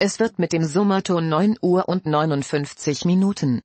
Es wird mit dem Summerton 9 Uhr und 59 Minuten.